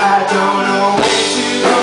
I don't know where to go.